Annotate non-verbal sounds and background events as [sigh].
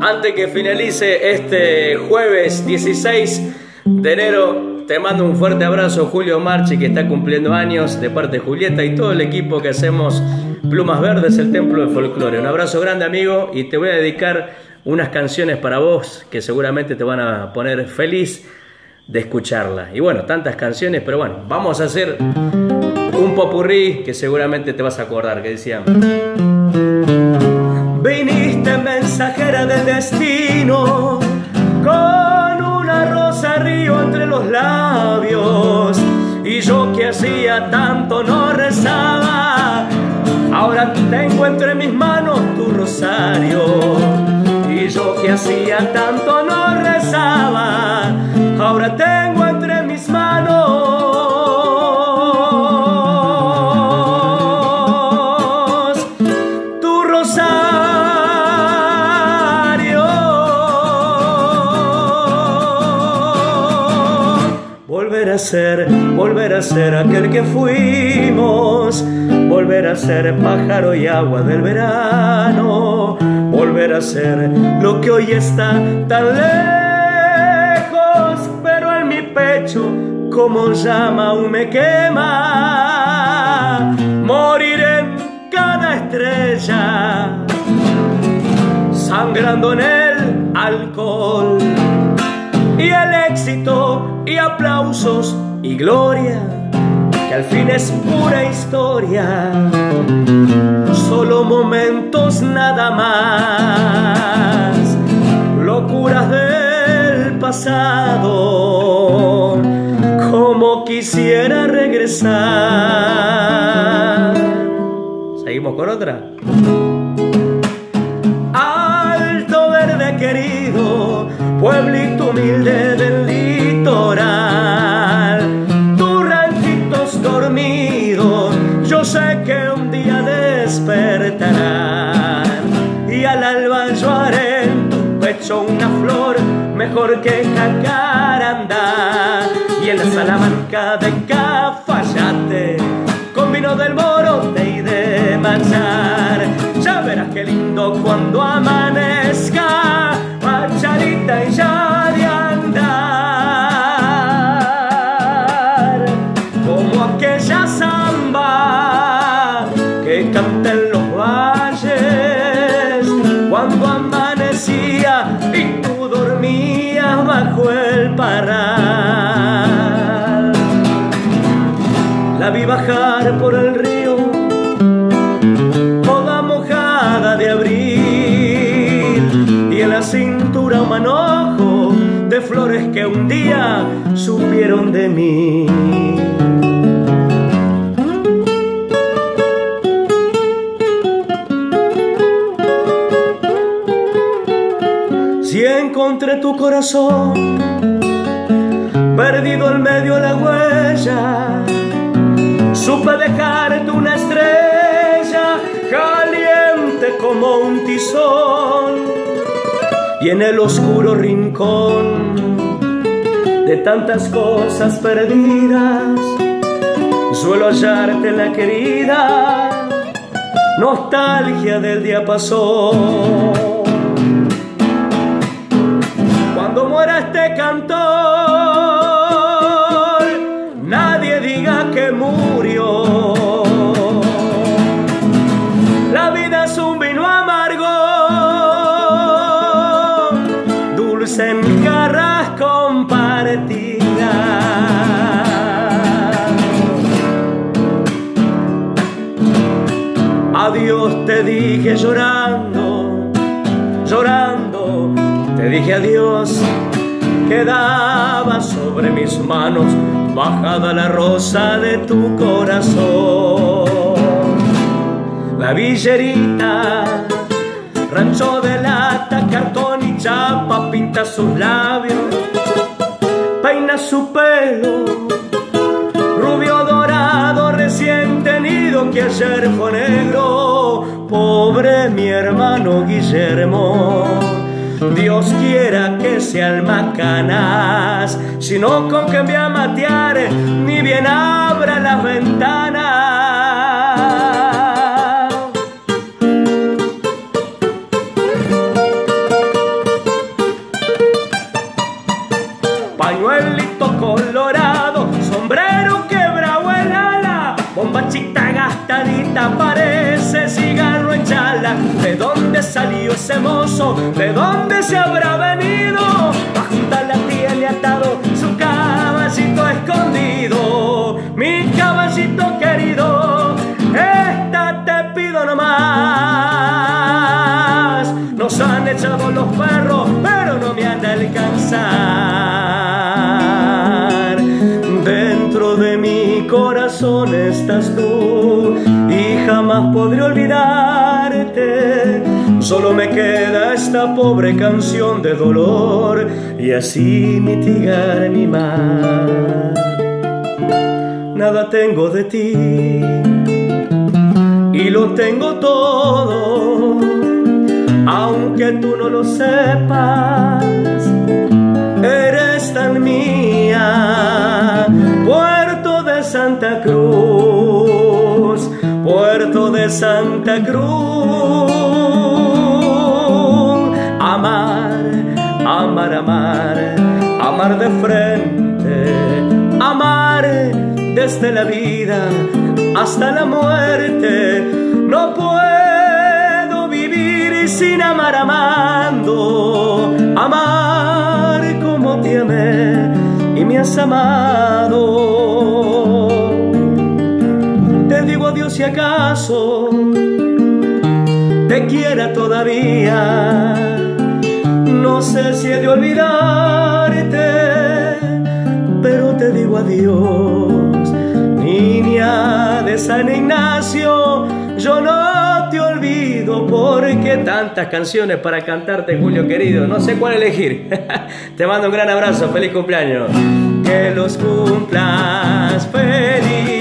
Antes que finalice este jueves 16 de enero, te mando un fuerte abrazo Julio Marchi que está cumpliendo años de parte de Julieta y todo el equipo que hacemos Plumas Verdes, el Templo del Folclore. Un abrazo grande amigo y te voy a dedicar unas canciones para vos que seguramente te van a poner feliz de escucharla. Y bueno, tantas canciones, pero bueno, vamos a hacer un popurrí que seguramente te vas a acordar, que decían... yo que hacía tanto no rezaba ahora tengo entre mis manos tu rosario y yo que hacía tanto no rezaba ahora tengo entre mis manos tu rosario. Volver a ser, volver a ser aquel que fuimos, volver a ser pájaro y agua del verano, volver a ser lo que hoy está tan lejos, pero en mi pecho como llama aún me quema, moriré en cada estrella, sangrando en el alcohol. Y el éxito y aplausos y gloria, que al fin es pura historia, solo momentos nada más, locuras del pasado, como quisiera regresar. ¿Seguimos con otra? Alto verde querido, pueblito humilde mejor que jacaranda y en la salamanca de Cafayate con vino del morote y de manchar. Ya verás qué lindo cuando amanezca, macharita y ya bajo el parral. La vi bajar por el río, toda mojada de abril, y en la cintura un manojo de flores que un día supieron de mí. Si encontré tu corazón perdido en medio de la huella, supe dejarte una estrella caliente como un tizón. Y en el oscuro rincón de tantas cosas perdidas suelo hallarte la querida nostalgia del día pasó cuando muera este cantor, nadie diga que murió. La vida es un vino amargo, dulce en carras compartidas. Adiós te dije llorando, llorando, te dije adiós, quedaba sobre mis manos bajada la rosa de tu corazón. La villerita, rancho de lata, cartón y chapa, pinta sus labios, peina su pelo, rubio dorado recién tenido que ayer fue negro, pobre mi hermano Guillermo. Dios quiera que sea el macanás, sino con que me a matear, ni bien abra las ventanas. Pañuelito colorado, sombrero quebrado el ala, bombachita ese mozo, ¿de dónde se habrá venido? A juntar la tiene atado su caballito escondido, mi caballito querido, esta te pido nomás. Nos han echado los perros, pero no me han de alcanzar. Dentro de mi corazón estás tú y jamás podré olvidarte. Solo me queda esta pobre canción de dolor y así mitigar mi mal. Nada tengo de ti y lo tengo todo, aunque tú no lo sepas. Eres tan mía, puerto de Santa Cruz, puerto de Santa Cruz. Amar, amar, amar de frente, amar desde la vida hasta la muerte. No puedo vivir sin amar amando, amar como te amé y me has amado. Te digo adiós si acaso te quiera todavía. Olvidarte, pero te digo adiós, niña de San Ignacio. Yo no te olvido porque tantas canciones para cantarte, Julio querido. No sé cuál elegir. [laughs] te mando un gran abrazo, feliz cumpleaños. Que los cumplas feliz,